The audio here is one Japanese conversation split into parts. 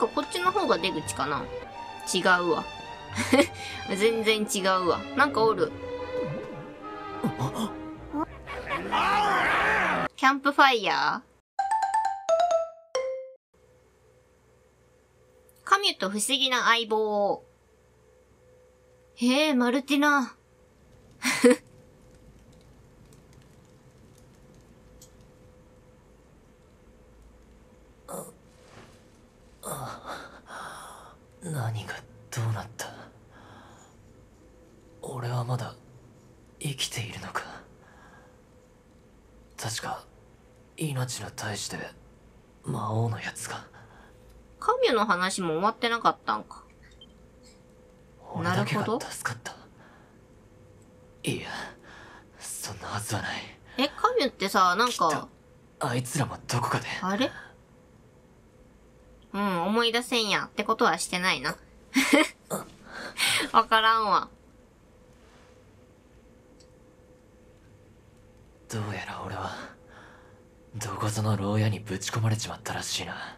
かこっちの方が出口かな？違うわ。全然違うわ。なんかおる。キャンプファイヤー？カミュと不思議な相棒。へえ、マルティナ。何がどうなった？俺はまだ生きているのか？確か命の大使で魔王のやつがカミュの話も終わってなかったんか？俺だけが助かった。いやそんなはずはない。え、カミュってさ、なんか、あいつらもどこかで。あれ？うん、思い出せんや。ってことはしてないな。わからんわ。どうやら俺はどこぞの牢屋にぶち込まれちまったらしいな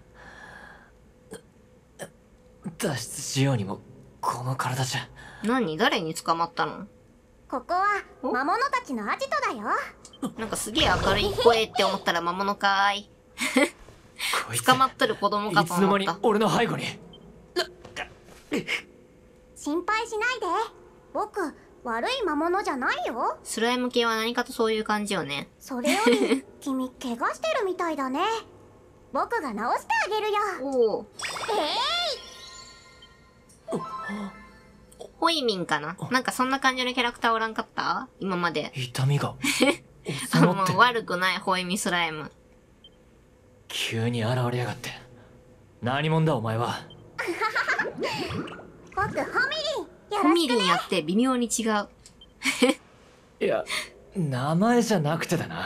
脱出しようにもこの体じゃ何？誰に捕まったの？ここは魔物たちのアジトだよなんかすげえ明るい声って思ったら魔物かーい。捕まっとる子供かいつの間にと思った。俺の背後に。心配しないで。僕悪い魔物じゃないよ。スライム系は何かとそういう感じよね。それより 君怪我してるみたいだね。僕が治してあげるよ。おお。えホイミンかな？なんかそんな感じのキャラクターおらんかった？今まで。痛みが。あ収まって。の、悪くないホイミスライム。急に現れやがって。何者だお前は。僕ホミリンよホミろしくリンやって微妙に違う。いや名前じゃなくてだな。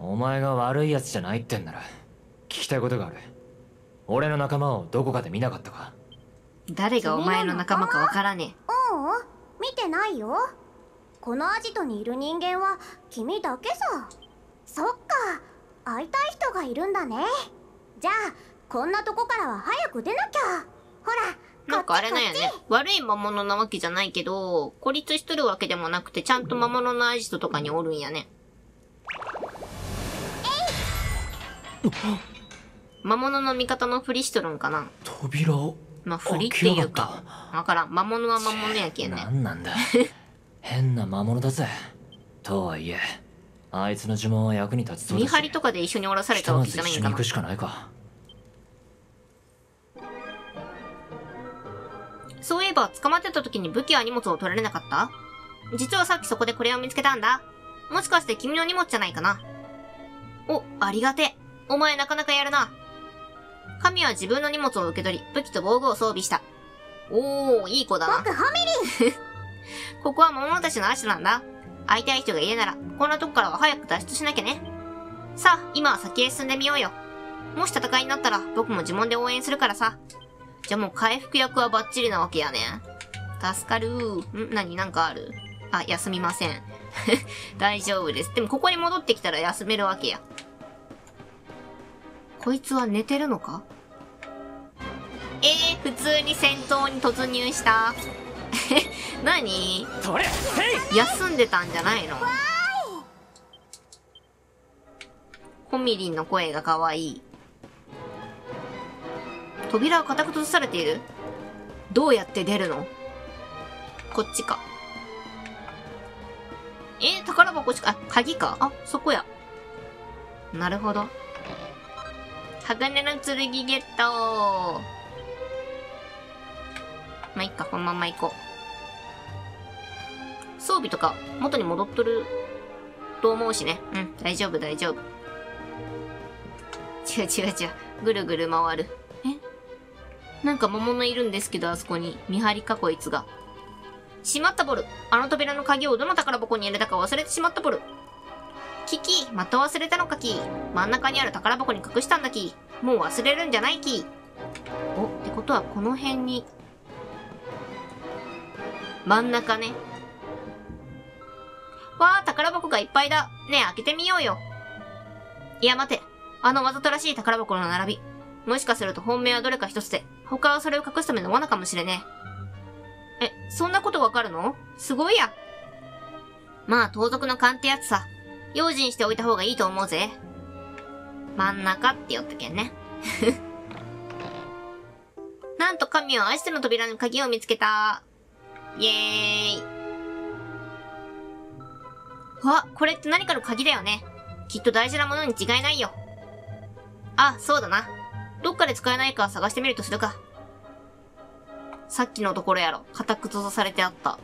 お前が悪いやつじゃないってんなら聞きたいことがある。俺の仲間をどこかで見なかったか。誰がお前の仲間かわからねうう？ん見てないよ。このアジトにいる人間は君だけさ。そっか会いたい人がいるんだねじゃあこんなとこからは早く出なきゃほらえ。なんかあれなんやこっちね。悪い魔物なわけじゃないけど、孤立しとるわけでもなくて、ちゃんと魔物のアジトとかにおるんやね。魔物の味方のふりしとるんかな扉をまあ、ふりっていうか。わからん。魔物は魔物やけんね。何なんだ 変な魔物だぜとはいえあいつの呪文は役に立ちそうだし見張りとかで一緒におらされたわけず一緒に行くじゃないんかな。しかないかそういえば、捕まってた時に武器や荷物を取られなかった？実はさっきそこでこれを見つけたんだ。もしかして君の荷物じゃないかな？お、ありがて。お前なかなかやるな。神は自分の荷物を受け取り、武器と防具を装備した。おー、いい子だな。僕ホミリン ここは魔物たちの足なんだ。会いたい人がいるなら、こんなとこからは早く脱出しなきゃね。さあ、今は先へ進んでみようよ。もし戦いになったら、僕も呪文で応援するからさ。じゃあもう回復役はバッチリなわけやね。助かるん？何？なんかある？あ、休みません。大丈夫です。でもここに戻ってきたら休めるわけや。こいつは寝てるのか？えー、普通に戦闘に突入した。何？取れせい休んでたんじゃないの？コミリンの声が可愛い。扉は固く閉ざされている？どうやって出るの？こっちか。え宝箱しか、あ、鍵か？あ、そこや。なるほど。鋼の剣ゲットまあ、いっか、このまま行こう。装備とか元に戻っとると思うしね。うん、大丈夫大丈夫。違う違う違う。ぐるぐる回る。え？なんか魔物いるんですけど、あそこに。見張りかこいつが。しまったボル。あの扉の鍵をどの宝箱に入れたか忘れてしまったボル。キキ、また忘れたのかキ真ん中にある宝箱に隠したんだキもう忘れるんじゃないキお、ってことはこの辺に。真ん中ね。わあ、宝箱がいっぱいだ。ねえ、開けてみようよ。いや、待て。あのわざとらしい宝箱の並び。もしかすると本命はどれか一つで、他はそれを隠すための罠かもしれねえ。え、そんなことわかるの？すごいや。まあ、盗賊の勘ってやつさ。用心しておいた方がいいと思うぜ。真ん中って言ったけんね。なんと神はアイスの扉の鍵を見つけた。イエーイ。わ、これって何かの鍵だよね。きっと大事なものに違いないよ。あ、そうだな。どっかで使えないか探してみるとするか。さっきのところやろ。固く閉ざされてあった。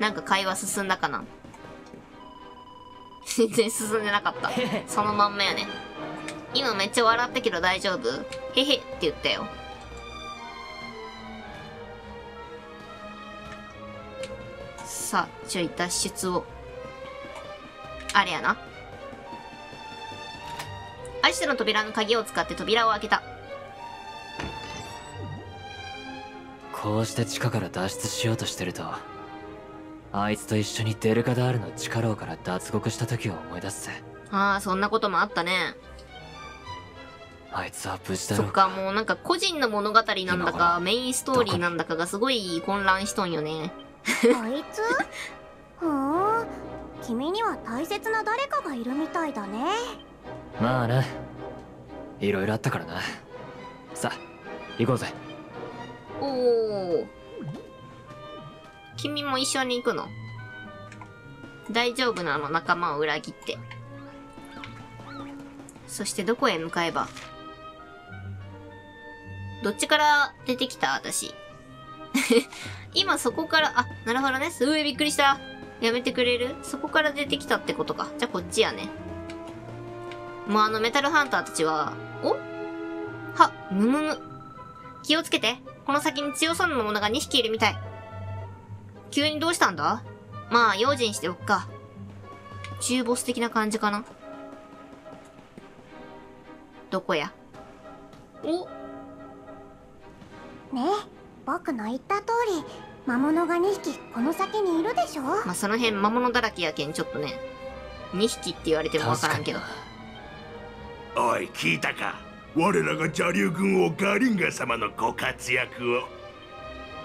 なんか会話進んだかな 全然進んでなかった。そのまんまやね。今めっちゃ笑ったけど大丈夫？へへって言ったよ。さあ、ちょい脱出を。あれやな。アイスの扉の鍵を使って扉を開けた。こうして地下から脱出しようとしてるとあいつと一緒にデルカダールの地下牢から脱獄した時を思い出すぜああ、そんなこともあったね。あいつは無事だろうそっか、もうなんか個人の物語なんだか、メインストーリーなんだかがすごい混乱しとんよね。あいつ？ふーん。君には大切な誰かがいるみたいだね。まあな。いろいろあったからな。さあ行こうぜ。おー。君も一緒に行くの？大丈夫なの？仲間を裏切って。そしてどこへ向かえば？どっちから出てきた？私。今そこから、あ、なるほどね。すごいびっくりした。やめてくれる？そこから出てきたってことか。じゃあこっちやね。もうあのメタルハンターたちは、お？は、むむむ。気をつけて。この先に強そうなものが2匹いるみたい。急にどうしたんだ？まあ、用心しておくか。中ボス的な感じかなどこや？お？ね？え僕の言った通り魔物が2匹この先にいるでしょ？まあ、その辺魔物だらけやけん、ちょっとね。2匹って言われてもわからんけど。おい聞いたか？我らが邪竜軍王ガリンガ様のご活躍を。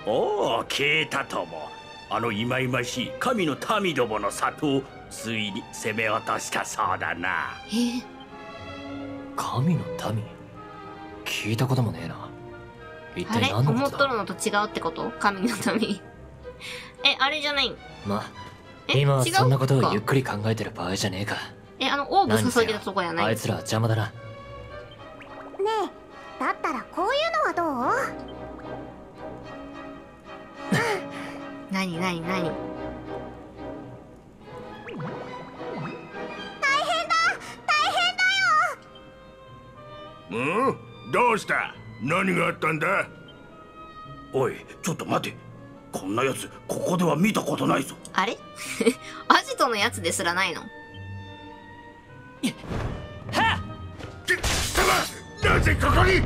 おお聞いたとも。あの忌々しい神の民どもの里をついに攻め落としたそうだな。えー、神の民？聞いたこともねえな一体あれ？思っ何のことだ？とるのと違うってこと？神の民。え、あれじゃないんまあえ今は違う？そんなことか。をゆっくり考えてる場合じゃねえか。え、あの、オーブ注いでたとこやない？あいつらは邪魔だな。ねえだったらこういうのはどう？なになになにうん？どうした？何があったんだ？おいちょっと待て。こんなやつここでは見たことないぞ。あれ？アジトのやつですらないの？き貴様なぜここに？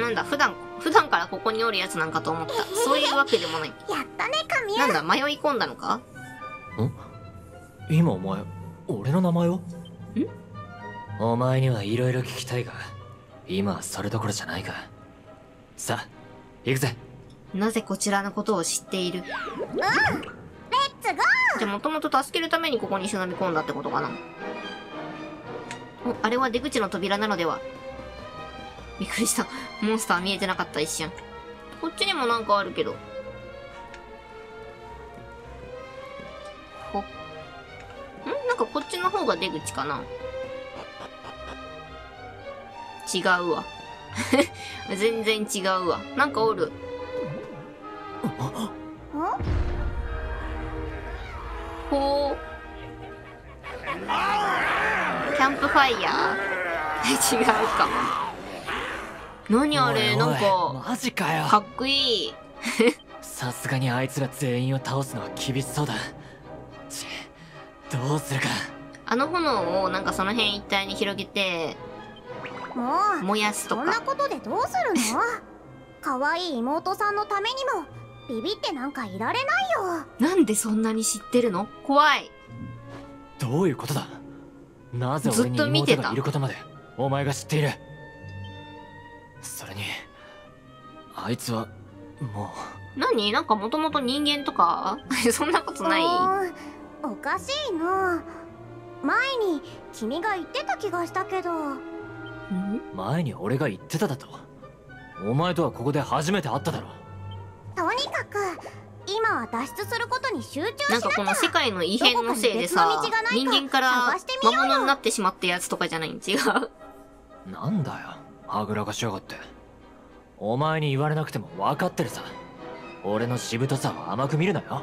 なんだ、普段、普段からここにおるやつなんかと思った。そういうわけでもない。やったね神なんだ、迷い込んだのか？今お前俺の名前を？お前にはいろいろ聞きたいが今はそれどころじゃないがさあ行くぜなぜこちらのことを知っている？レッツゴーじゃあ、もともと助けるためにここに忍び込んだってことかな。お、あれは出口の扉なのでは？びっくりした。モンスター見えてなかった一瞬。こっちにもなんかあるけど。ほ。ん？なんかこっちの方が出口かな違うわ。全然違うわ。なんかおる。んほう。キャンプファイヤー？違うか。何あれ？なんか、マジかよかっこいい。さすがにあいつら全員を倒すのは厳しそうだちどうするかあの炎をなんかその辺一帯に広げて、もう燃やすとそんなか。ことでどうするの？可愛い妹さんのためにもビビってなんかいられないよ。なんでそんなに知ってるの？怖い。どういうことだ？なぜず俺にっと見てた妹がいることまでお前が知っている？それにあいつはも何？なんかもともと人間とか？そんなことない？おかしいな。前に君が言ってた気がしたけど。う前に俺が言ってただと。お前とはここで初めて会っただろ。とにかく今は脱出することに集中しなんきゃ。なかこの世界の異変のせいでさ人間から探してみようよ。魔物になってしまったやつとかじゃない？ん違う。なんだよはぐらかしやがって。お前に言われなくても分かってるさ。俺のしぶとさを甘く見るなよ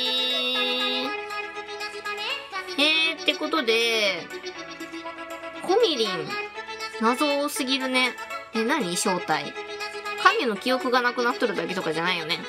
ってことで、コミリン、謎多すぎるね。え、何？正体。神の記憶がなくなっとるだけとかじゃないよね。